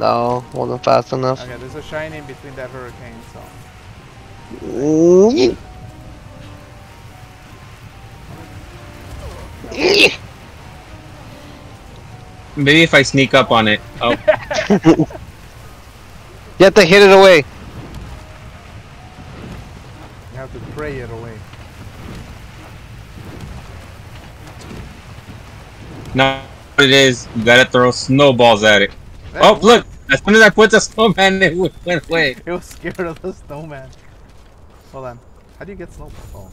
No, wasn't fast enough. Okay, there's a shiny in between that hurricane, so. Mm, Maybe if I sneak up on it. Oh, You have to hit it away. You have to pray it away. no, what it is, you gotta throw snowballs at it. Oh, look! As soon as I put the snowman, it went away. It was scared of the snowman. Hold on. How do you get snowball? Oh?